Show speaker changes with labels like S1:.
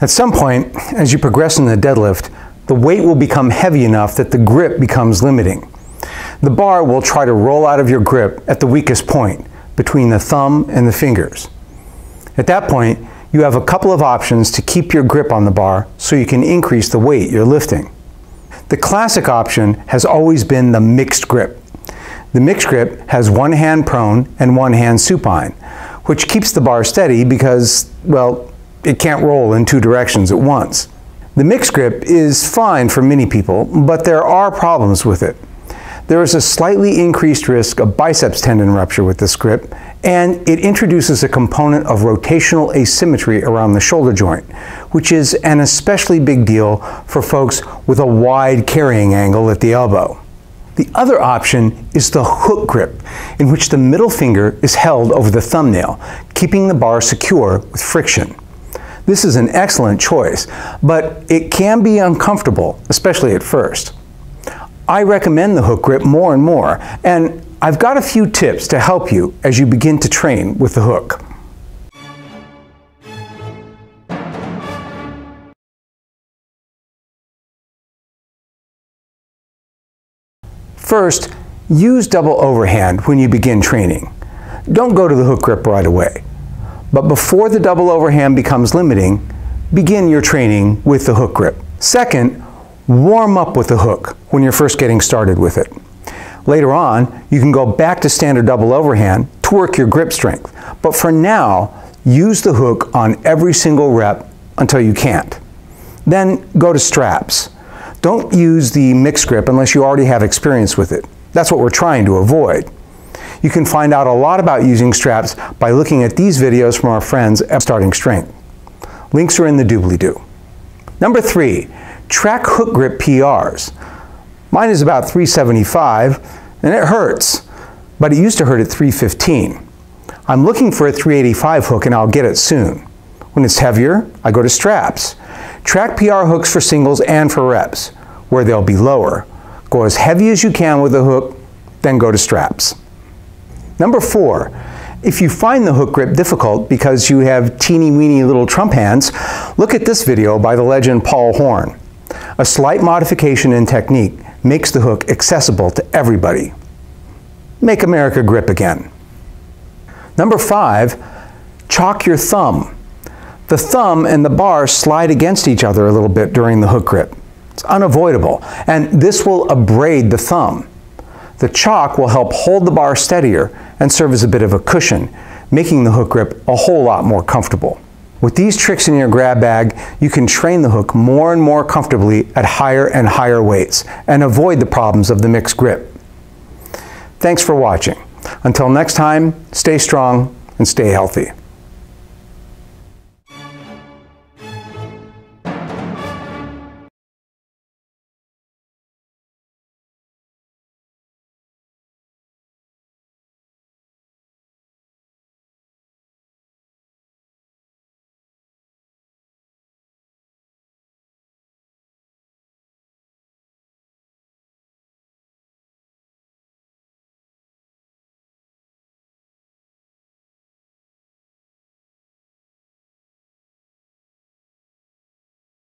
S1: At some point, as you progress in the deadlift, the weight will become heavy enough that the grip becomes limiting. The bar will try to roll out of your grip at the weakest point, between the thumb and the fingers. At that point, you have a couple of options to keep your grip on the bar so you can increase the weight you're lifting. The classic option has always been the mixed grip. The mixed grip has one hand prone and one hand supine, which keeps the bar steady because, well, it can't roll in two directions at once. The mixed grip is fine for many people, but there are problems with it. There is a slightly increased risk of biceps tendon rupture with this grip, and it introduces a component of rotational asymmetry around the shoulder joint, which is an especially big deal for folks with a wide carrying angle at the elbow. The other option is the hook grip, in which the middle finger is held over the thumbnail, keeping the bar secure with friction. This is an excellent choice, but it can be uncomfortable, especially at first. I recommend the hook grip more and more, and I've got a few tips to help you as you begin to train with the hook. First, use double overhand when you begin training. Don't go to the hook grip right away. But before the double overhand becomes limiting, begin your training with the hook grip. Second, warm up with the hook when you're first getting started with it. Later on, you can go back to standard double overhand to work your grip strength. But for now, use the hook on every single rep until you can't. Then go to straps. Don't use the mixed grip unless you already have experience with it. That's what we're trying to avoid. You can find out a lot about using straps by looking at these videos from our friends at Starting Strength. Links are in the doobly-doo. Number three, track hook grip PRs. Mine is about 375 and it hurts, but it used to hurt at 315. I'm looking for a 385 hook and I'll get it soon. When it's heavier, I go to straps. Track PR hooks for singles and for reps, where they'll be lower. Go as heavy as you can with the hook, then go to straps. Number four, if you find the hook grip difficult because you have teeny weeny little trump hands, look at this video by the legend Paul Horn. A slight modification in technique makes the hook accessible to everybody. Make America grip again. Number five, chalk your thumb. The thumb and the bar slide against each other a little bit during the hook grip. It's unavoidable, and this will abrade the thumb. The chalk will help hold the bar steadier and serve as a bit of a cushion, making the hook grip a whole lot more comfortable. With these tricks in your grab bag, you can train the hook more and more comfortably at higher and higher weights and avoid the problems of the mixed grip. Thanks for watching. Until next time, stay strong and stay healthy.